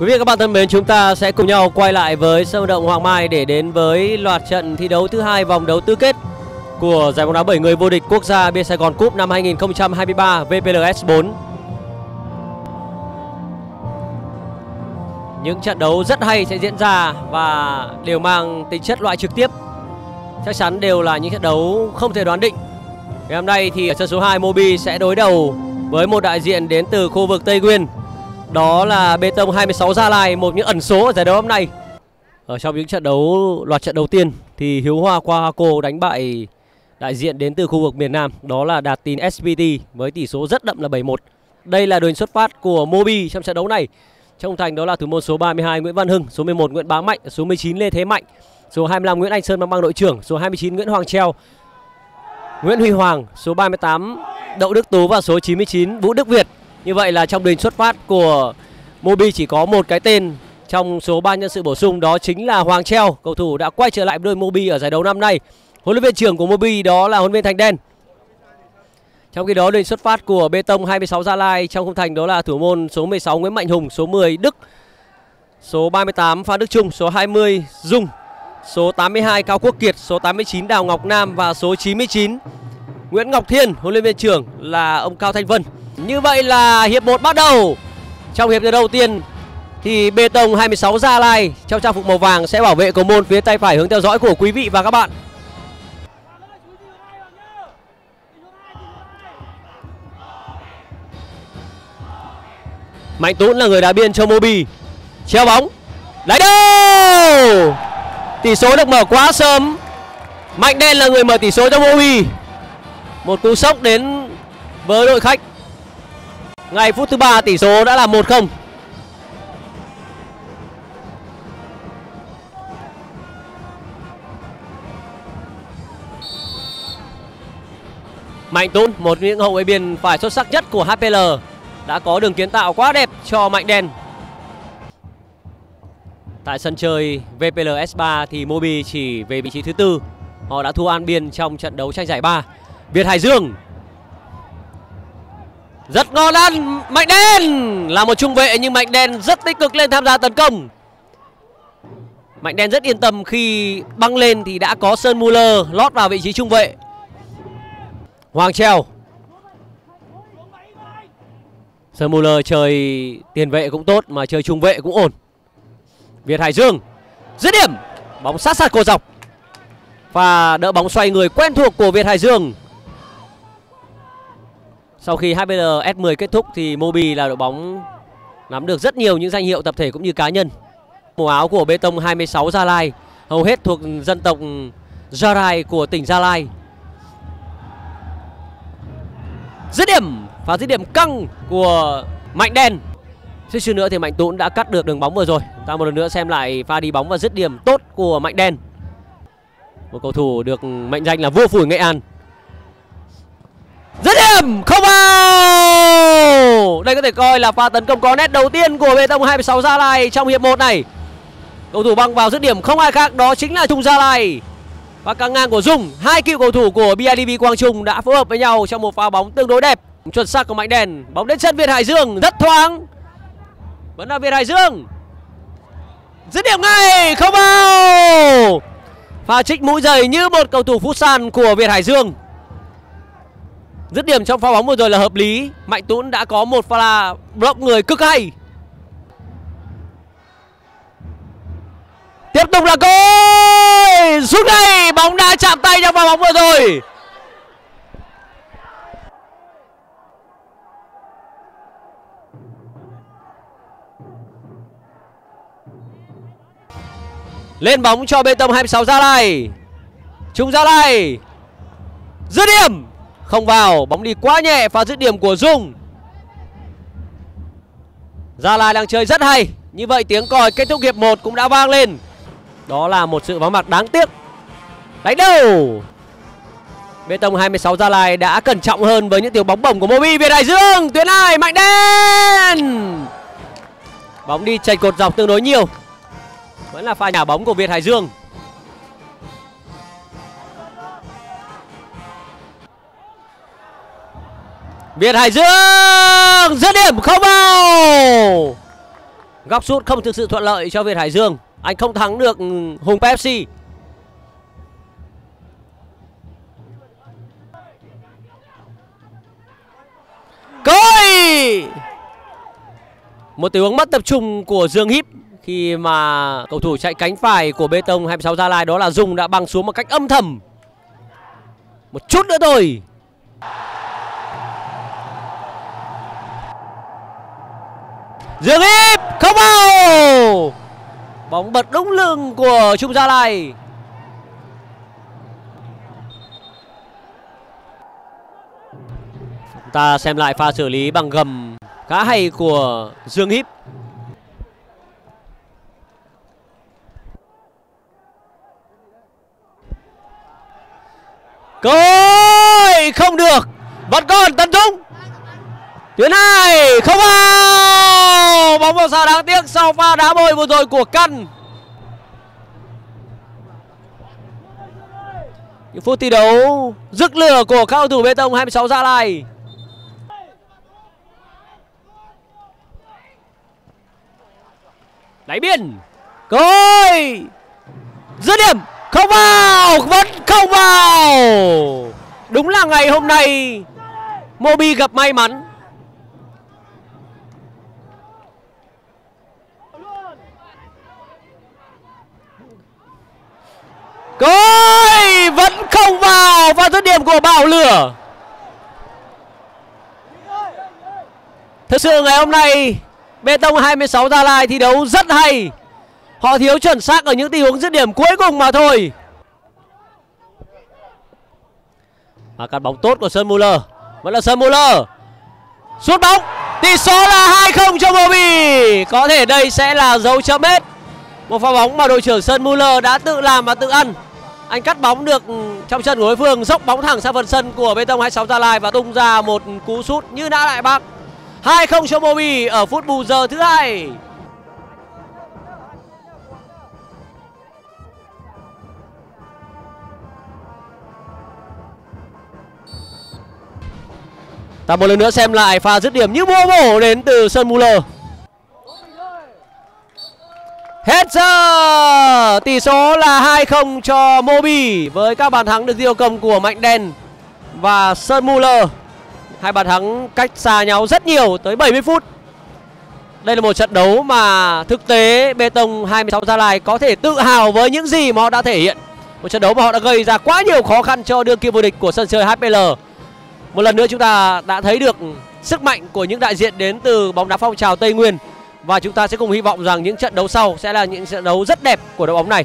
Quý vị và các bạn thân mến, chúng ta sẽ cùng nhau quay lại với sân vận động Hoàng Mai để đến với loạt trận thi đấu thứ hai vòng đấu tứ kết của giải bóng đá 7 người vô địch quốc gia Bia Sài Gòn Cup năm 2023 VPLS 4. Những trận đấu rất hay sẽ diễn ra và đều mang tính chất loại trực tiếp. Chắc chắn đều là những trận đấu không thể đoán định. Ngày hôm nay thì ở sân số 2 Mobi sẽ đối đầu với một đại diện đến từ khu vực Tây Nguyên đó là Bê Tông 26 Gia Lai, một những ẩn số ở giải đấu hôm nay. Ở trong những trận đấu loạt trận đầu tiên thì Hiếu Hoa qua cô đánh bại đại diện đến từ khu vực miền Nam, đó là Đạt Tín SPT với tỷ số rất đậm là 7-1. Đây là đường xuất phát của Mobi trong trận đấu này. Trong thành đó là thủ môn số 32 Nguyễn Văn Hưng, số 11 Nguyễn Bá Mạnh, số 19 Lê Thế Mạnh, số 25 Nguyễn Anh Sơn mang băng đội trưởng, số 29 Nguyễn Hoàng Treo, Nguyễn Huy Hoàng, số 38 Đậu Đức Tú và số 99 Vũ Đức Việt như vậy là trong đường xuất phát của Mobi chỉ có một cái tên trong số 3 nhân sự bổ sung đó chính là Hoàng Treo, cầu thủ đã quay trở lại với đội Mobi ở giải đấu năm nay. Huấn luyện viên trưởng của Mobi đó là huấn luyện viên Thành Đen. Trong khi đó đội xuất phát của Bê Tông 26 Gia Lai trong khung thành đó là thủ môn số 16 Nguyễn Mạnh Hùng, số 10 Đức, số 38 Phan Đức Trung, số 20 Dung, số 82 Cao Quốc Kiệt, số 89 Đào Ngọc Nam và số 99 Nguyễn Ngọc Thiên, huấn luyện viên trưởng là ông Cao Thanh Vân. Như vậy là hiệp 1 bắt đầu. Trong hiệp đầu tiên thì Bê Tông 26 Gia Lai trong trang phục màu vàng sẽ bảo vệ cầu môn phía tay phải hướng theo dõi của quý vị và các bạn. Mạnh Tún là người đá biên cho Mobi. Treo bóng. Đánh đâu? Tỷ số được mở quá sớm. Mạnh Đen là người mở tỷ số cho Mobi. Một cú sốc đến với đội khách. Ngay phút thứ ba tỷ số đã là 1-0. Mạnh Tún, một những hậu vệ biên phải xuất sắc nhất của HPL, đã có đường kiến tạo quá đẹp cho Mạnh Đen. Tại sân chơi VPL S3 thì Mobi chỉ về vị trí thứ tư. Họ đã thua An Biên trong trận đấu tranh giải 3. Việt Hải Dương rất ngon ăn Mạnh Đen Là một trung vệ nhưng Mạnh Đen rất tích cực lên tham gia tấn công. Mạnh Đen rất yên tâm khi băng lên thì đã có Sơn Muller lót vào vị trí trung vệ. Hoàng Treo Sơn Muller chơi tiền vệ cũng tốt mà chơi trung vệ cũng ổn. Việt Hải Dương Dứt điểm. Bóng sát sát cô dọc. Và đỡ bóng xoay người quen thuộc của Việt Hải Dương sau khi HBL S10 kết thúc thì Mobi là đội bóng nắm được rất nhiều những danh hiệu tập thể cũng như cá nhân. Màu áo của Bê Tông 26 Gia Lai, hầu hết thuộc dân tộc Gia lai của tỉnh Gia Lai. Dứt điểm và dứt điểm căng của Mạnh Đen. Suýt chút nữa thì Mạnh Tũng đã cắt được đường bóng vừa rồi. Ta một lần nữa xem lại pha đi bóng và dứt điểm tốt của Mạnh Đen. Một cầu thủ được mệnh danh là vua phủi Nghệ An. Dứt điểm, không vào! Đây có thể coi là pha tấn công có nét đầu tiên của Bê Tông 26 Gia Lai trong hiệp 1 này. Cầu thủ băng vào dứt điểm, không ai khác, đó chính là Trung Gia Lai. Và căng ngang của Dung, Hai cựu cầu thủ của BIDV Quang Trung đã phối hợp với nhau trong một pha bóng tương đối đẹp. Chuẩn xác của Mạnh Đèn, Bóng đến chân Việt Hải Dương, rất thoáng. Vẫn là Việt Hải Dương. Dứt điểm ngay, không vào! Pha trích mũi giày như một cầu thủ phút sàn của Việt Hải Dương. Dứt điểm trong pha bóng vừa rồi là hợp lý. Mạnh Tuấn đã có một pha block người cực hay. Tiếp tục là cơ Xuống đây Bóng đã chạm tay trong pha bóng vừa rồi. Lên bóng cho bê tông 26 Gia Lai. Trung Gia Lai. Dứt điểm! Không vào, Bóng đi quá nhẹ, pha dứt điểm của Dung. Gia Lai đang chơi rất hay. Như vậy tiếng còi kết thúc hiệp 1 cũng đã vang lên. Đó là một sự vắng mặt đáng tiếc. Đánh đầu. Bê tông 26 Gia Lai đã cẩn trọng hơn với những tiểu bóng bổng của Mobi Việt Hải Dương Tuyến hai mạnh đen. Bóng đi chạy cột dọc tương đối nhiều. Vẫn là pha nhả bóng của Việt Hải Dương. Việt Hải Dương, dứt điểm, không vào Góc sút không thực sự thuận lợi cho Việt Hải Dương. Anh không thắng được Hùng Pepsi. Coi! Một tình huống mất tập trung của Dương Híp khi mà cầu thủ chạy cánh phải của Bê Tông 26 Gia Lai, đó là Dung đã băng xuống một cách âm thầm. Một chút nữa thôi. Dương Híp không vào. Bóng bật đúng lưng của Trung Gia Lai. Chúng ta xem lại pha xử lý bằng gầm khá hay của Dương Híp. Cơ hội không được. Vẫn còn Tấn Dũng. Tuyến hai, không vào. Bóng vào xa đáng tiếc, sau pha đá bồi vừa rồi của Căn. Những phút thi đấu rực lửa của các cầu thủ bê tông 26 Gia Lai. Đáy biên. Cơ. Dứt điểm không vào vẫn không vào đúng là ngày hôm nay mobi gặp may mắn Coi vẫn không vào. Và dứt điểm của Bảo Lửa. Thực sự ngày hôm nay, Bê tông 26 Gia Lai thi đấu rất hay. Họ thiếu chuẩn xác ở những tình huống dứt điểm cuối cùng mà thôi. Và cắt bóng tốt của Sơn Muller Vẫn là Sơn Muller Sút bóng. Tỷ số là 2-0 cho Mobi Có thể đây sẽ là dấu chấm hết. Một pha bóng mà đội trưởng Sơn Muller đã tự làm và tự ăn. Anh cắt bóng được trong chân của đối phương, Dốc bóng thẳng sang phần sân của Bê Tông 26 Gia Lai Và tung ra một cú sút như đã lại bác 2-0 cho Mobi ở phút bù giờ thứ hai Ta một lần nữa xem lại pha dứt điểm như búa bổ đến từ Sơn Muller. Hết giờ Tỷ số là 2-0 cho Mobi Với các bàn thắng được ghi công của Mạnh Đen Và Sơn Muller. Hai bàn thắng cách xa nhau rất nhiều, Tới 70 phút. Đây là một trận đấu mà thực tế Bê Tông 26 Gia Lai có thể tự hào với những gì mà họ đã thể hiện. Một trận đấu mà họ đã gây ra quá nhiều khó khăn cho đương kim vô địch của sân chơi HPL một lần nữa chúng ta đã thấy được sức mạnh của những đại diện đến từ bóng đá phong trào Tây Nguyên và chúng ta sẽ cùng hy vọng rằng những trận đấu sau sẽ là những trận đấu rất đẹp của đội bóng này.